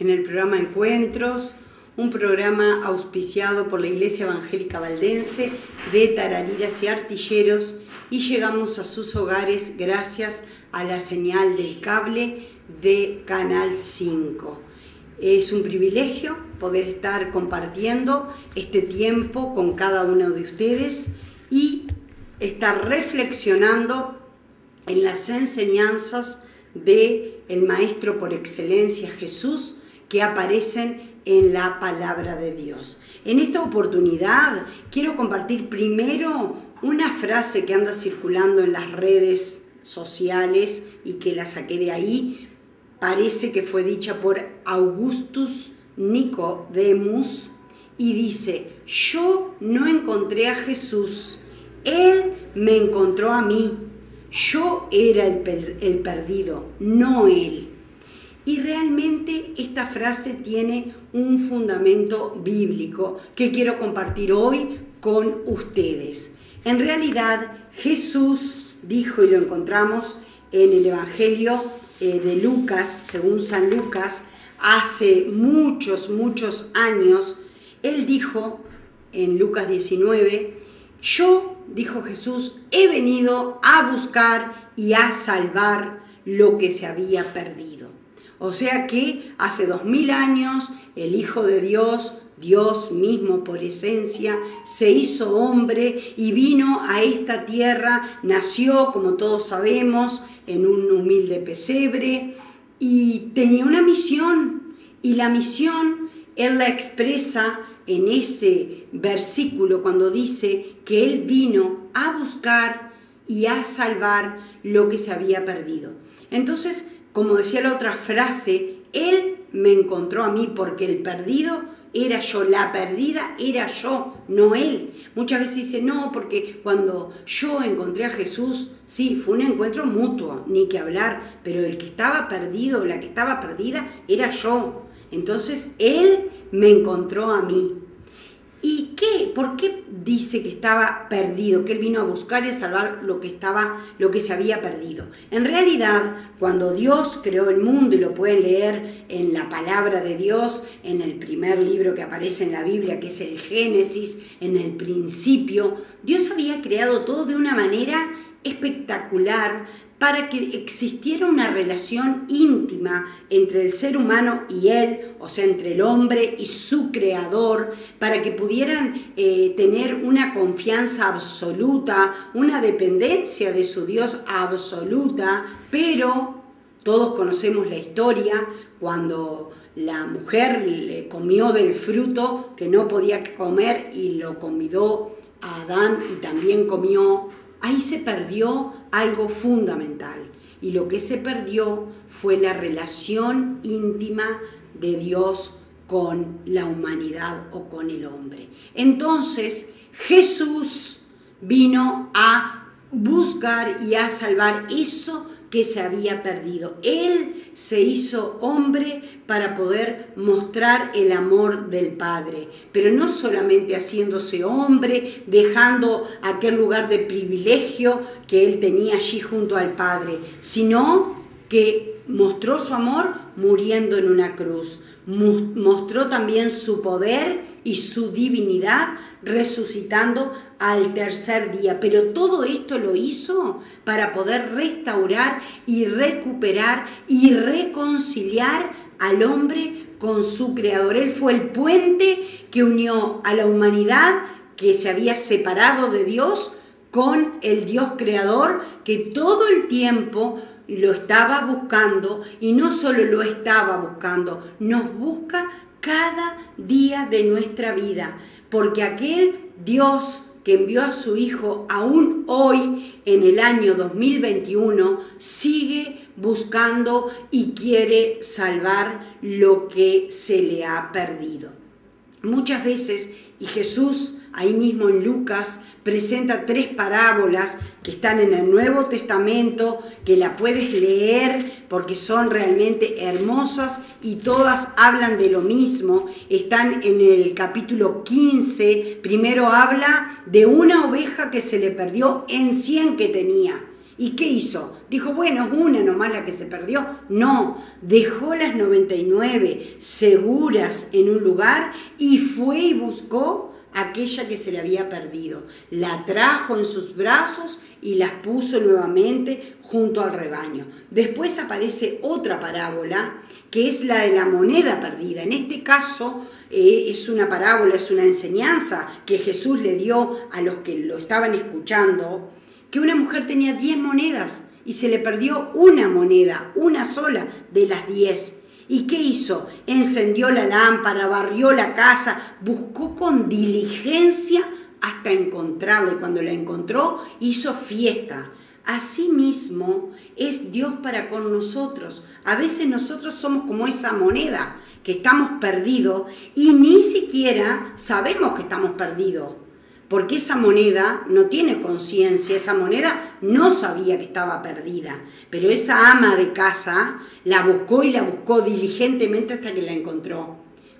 En el programa Encuentros, un programa auspiciado por la Iglesia Evangélica Valdense de Tarariras y Artilleros y llegamos a sus hogares gracias a la señal del cable de Canal 5. Es un privilegio poder estar compartiendo este tiempo con cada uno de ustedes y estar reflexionando en las enseñanzas de el maestro por excelencia Jesús que aparecen en la palabra de Dios. En esta oportunidad quiero compartir primero una frase que anda circulando en las redes sociales y que la saqué de ahí. Parece que fue dicha por Augustus Nicodemus y dice, yo no encontré a Jesús, Él me encontró a mí. Yo era el, el perdido, no Él. Y realmente esta frase tiene un fundamento bíblico que quiero compartir hoy con ustedes. En realidad, Jesús dijo, y lo encontramos en el Evangelio eh, de Lucas, según San Lucas, hace muchos, muchos años, él dijo en Lucas 19, yo, dijo Jesús, he venido a buscar y a salvar lo que se había perdido. O sea que hace dos mil años el Hijo de Dios, Dios mismo por esencia, se hizo hombre y vino a esta tierra, nació, como todos sabemos, en un humilde pesebre y tenía una misión. Y la misión Él la expresa en ese versículo cuando dice que Él vino a buscar y a salvar lo que se había perdido. Entonces, como decía la otra frase, Él me encontró a mí porque el perdido era yo, la perdida era yo, no Él. Muchas veces dice, no, porque cuando yo encontré a Jesús, sí, fue un encuentro mutuo, ni que hablar, pero el que estaba perdido, la que estaba perdida, era yo. Entonces Él me encontró a mí. ¿Y qué? ¿Por qué dice que estaba perdido? Que él vino a buscar y a salvar lo que estaba, lo que se había perdido. En realidad, cuando Dios creó el mundo y lo pueden leer en la palabra de Dios, en el primer libro que aparece en la Biblia, que es el Génesis, en el principio, Dios había creado todo de una manera espectacular para que existiera una relación íntima entre el ser humano y él, o sea, entre el hombre y su creador, para que pudieran eh, tener una confianza absoluta, una dependencia de su Dios absoluta, pero todos conocemos la historia cuando la mujer le comió del fruto que no podía comer y lo convidó a Adán y también comió ahí se perdió algo fundamental. Y lo que se perdió fue la relación íntima de Dios con la humanidad o con el hombre. Entonces Jesús vino a buscar y a salvar eso que se había perdido. Él se hizo hombre para poder mostrar el amor del Padre, pero no solamente haciéndose hombre, dejando aquel lugar de privilegio que él tenía allí junto al Padre, sino que mostró su amor muriendo en una cruz, mostró también su poder y su divinidad resucitando al tercer día. Pero todo esto lo hizo para poder restaurar y recuperar y reconciliar al hombre con su creador. Él fue el puente que unió a la humanidad que se había separado de Dios con el Dios creador que todo el tiempo lo estaba buscando y no solo lo estaba buscando, nos busca cada día de nuestra vida, porque aquel Dios que envió a su Hijo aún hoy en el año 2021 sigue buscando y quiere salvar lo que se le ha perdido. Muchas veces, y Jesús ahí mismo en Lucas, presenta tres parábolas que están en el Nuevo Testamento, que la puedes leer porque son realmente hermosas y todas hablan de lo mismo. Están en el capítulo 15, primero habla de una oveja que se le perdió en 100 que tenía. ¿Y qué hizo? Dijo, bueno, es una nomás la que se perdió. No, dejó las 99 seguras en un lugar y fue y buscó aquella que se le había perdido. La trajo en sus brazos y las puso nuevamente junto al rebaño. Después aparece otra parábola que es la de la moneda perdida. En este caso eh, es una parábola, es una enseñanza que Jesús le dio a los que lo estaban escuchando que una mujer tenía 10 monedas y se le perdió una moneda, una sola de las 10. ¿Y qué hizo? Encendió la lámpara, barrió la casa, buscó con diligencia hasta encontrarla y cuando la encontró hizo fiesta. Asimismo es Dios para con nosotros. A veces nosotros somos como esa moneda que estamos perdidos y ni siquiera sabemos que estamos perdidos porque esa moneda no tiene conciencia, esa moneda no sabía que estaba perdida, pero esa ama de casa la buscó y la buscó diligentemente hasta que la encontró.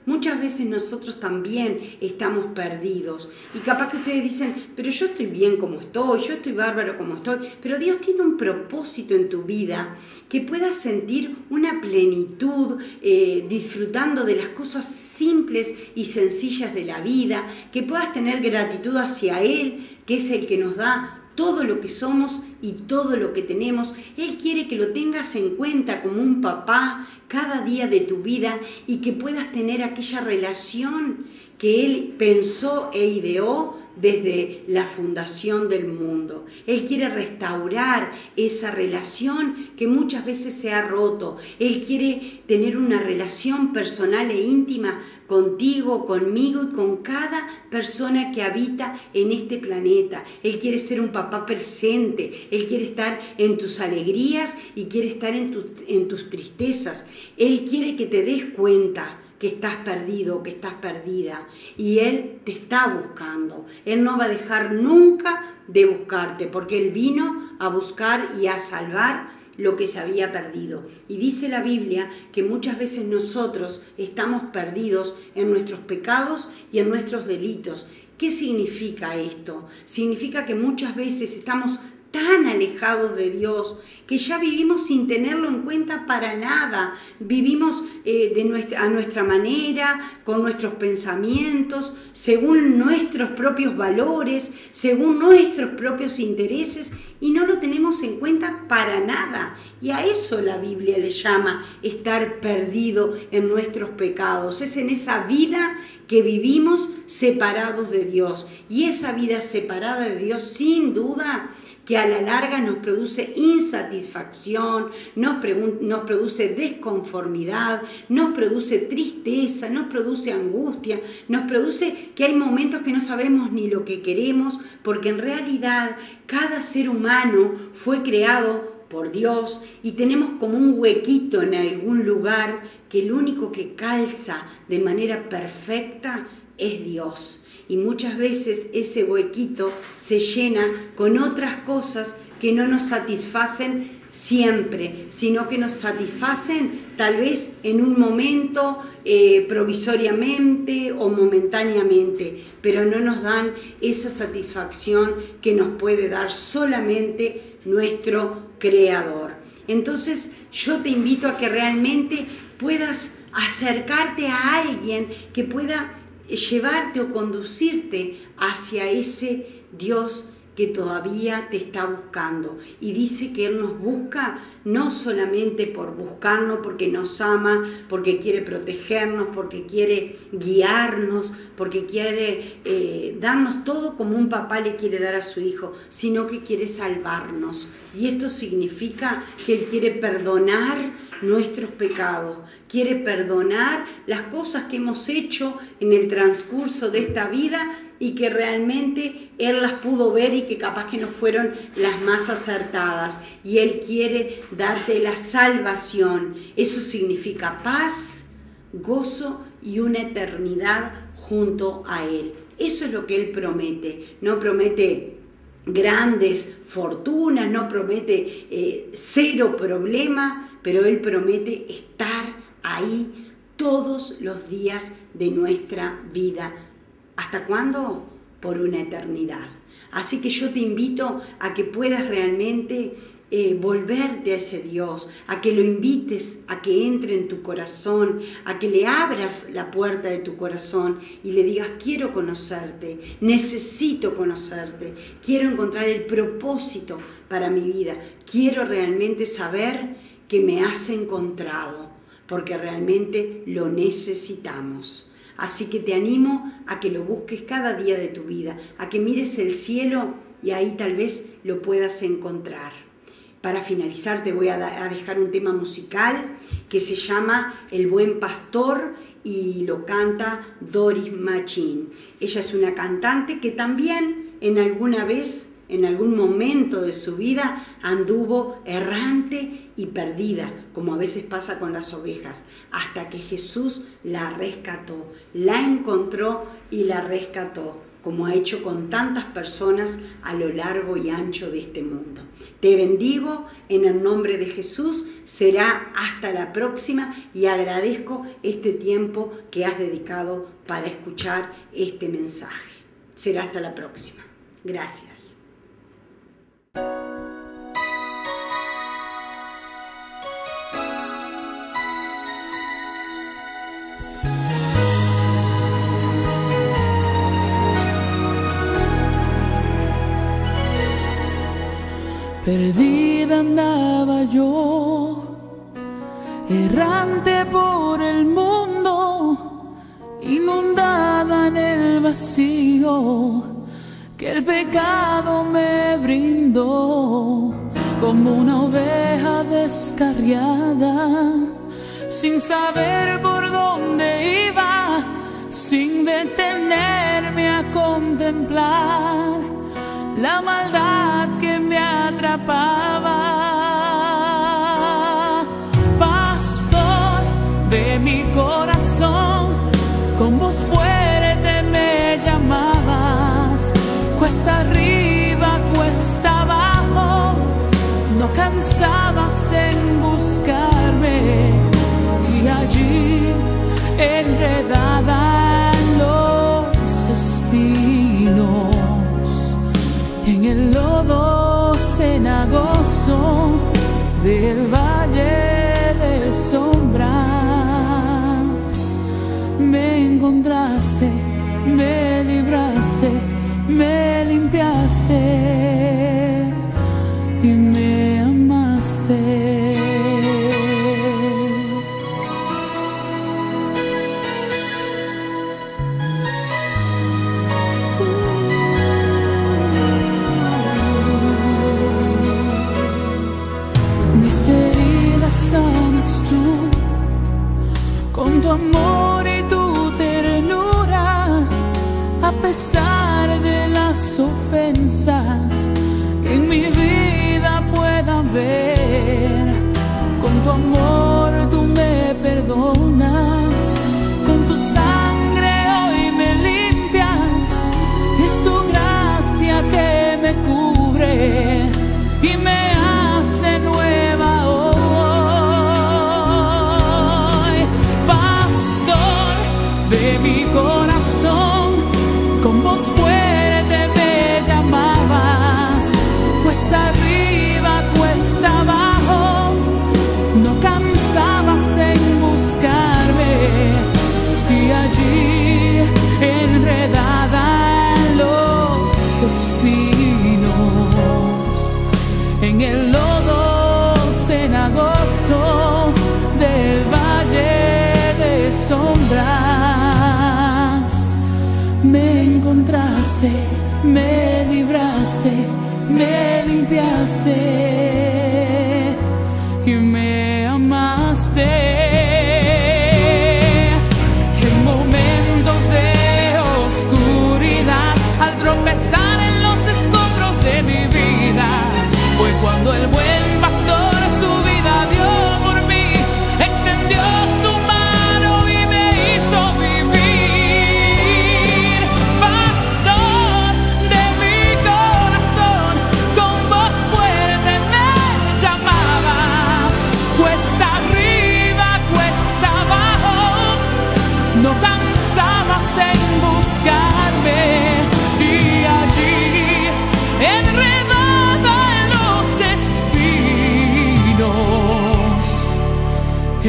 Muchas veces nosotros también estamos perdidos. Y capaz que ustedes dicen, pero yo estoy bien como estoy, yo estoy bárbaro como estoy, pero Dios tiene un propósito en tu vida que puedas sentir una plenitud eh, disfrutando de las cosas simples y sencillas de la vida, que puedas tener gratitud hacia Él, que es el que nos da todo lo que somos y todo lo que tenemos. Él quiere que lo tengas en cuenta como un papá cada día de tu vida y que puedas tener aquella relación que Él pensó e ideó desde la fundación del mundo. Él quiere restaurar esa relación que muchas veces se ha roto. Él quiere tener una relación personal e íntima contigo, conmigo y con cada persona que habita en este planeta. Él quiere ser un papá presente. Él quiere estar en tus alegrías y quiere estar en, en tus tristezas. Él quiere que te des cuenta que estás perdido, que estás perdida. Y Él te está buscando. Él no va a dejar nunca de buscarte, porque Él vino a buscar y a salvar lo que se había perdido. Y dice la Biblia que muchas veces nosotros estamos perdidos en nuestros pecados y en nuestros delitos. ¿Qué significa esto? Significa que muchas veces estamos tan alejados de Dios que ya vivimos sin tenerlo en cuenta para nada. Vivimos eh, de nuestra, a nuestra manera, con nuestros pensamientos, según nuestros propios valores, según nuestros propios intereses y no lo tenemos en cuenta para nada. Y a eso la Biblia le llama estar perdido en nuestros pecados. Es en esa vida que vivimos separados de Dios. Y esa vida separada de Dios, sin duda, que a la larga nos produce insatisfacción, nos, nos, produce desconformidad, nos produce tristeza, nos produce angustia, nos produce que hay momentos que no sabemos ni lo que queremos, porque en realidad cada ser humano fue creado por Dios y tenemos como un huequito en algún lugar que el único que calza de manera perfecta es Dios. Y muchas veces ese huequito se llena con otras cosas que no nos satisfacen siempre, sino que nos satisfacen tal vez en un momento eh, provisoriamente o momentáneamente, pero no nos dan esa satisfacción que nos puede dar solamente nuestro Creador. Entonces yo te invito a que realmente puedas acercarte a alguien que pueda llevarte o conducirte hacia ese Dios que todavía te está buscando. Y dice que Él nos busca no solamente por buscarnos, porque nos ama, porque quiere protegernos, porque quiere guiarnos, porque quiere eh, darnos todo como un papá le quiere dar a su hijo, sino que quiere salvarnos. Y esto significa que Él quiere perdonar nuestros pecados, quiere perdonar las cosas que hemos hecho en el transcurso de esta vida y que realmente Él las pudo ver y que capaz que no fueron las más acertadas. Y Él quiere darte la salvación. Eso significa paz, gozo y una eternidad junto a Él. Eso es lo que Él promete. No promete grandes fortunas, no promete eh, cero problema, pero Él promete estar ahí todos los días de nuestra vida. ¿Hasta cuándo? Por una eternidad. Así que yo te invito a que puedas realmente eh, volverte a ese Dios, a que lo invites a que entre en tu corazón, a que le abras la puerta de tu corazón y le digas, quiero conocerte, necesito conocerte, quiero encontrar el propósito para mi vida, quiero realmente saber que me has encontrado, porque realmente lo necesitamos. Así que te animo a que lo busques cada día de tu vida, a que mires el cielo y ahí tal vez lo puedas encontrar. Para finalizar te voy a, dejar un tema musical que se llama El buen pastor y lo canta Doris Machin. Ella es una cantante que también en alguna vez, en algún momento de su vida, anduvo errante y perdida, como a veces pasa con las ovejas, hasta que Jesús la rescató, la encontró y la rescató como ha hecho con tantas personas a lo largo y ancho de este mundo. Te bendigo en el nombre de Jesús, será hasta la próxima y agradezco este tiempo que has dedicado para escuchar este mensaje. Será hasta la próxima. Gracias. Perdida andaba yo, errante por el mundo, inundada en el vacío que el pecado me brindó, como una oveja descarriada, sin saber por dónde iba, sin detenerme a contemplar la maldad que me atrapaba. Pastor de mi corazón, con voz fuerte me libraste, me limpiaste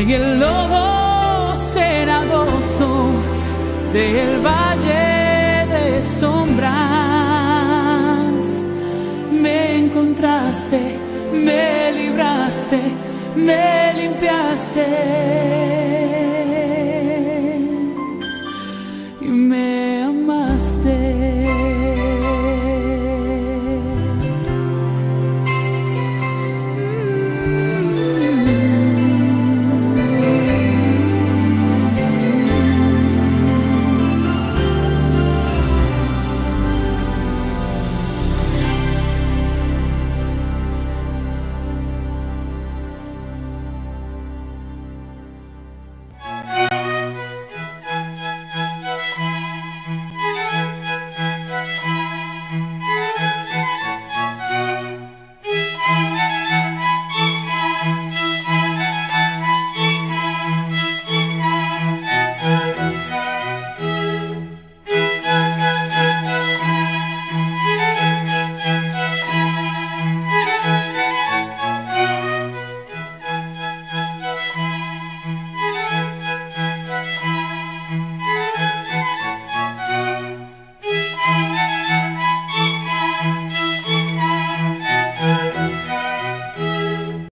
en el lodo cenagoso del valle de sombras. Me encontraste, me libraste, me limpiaste.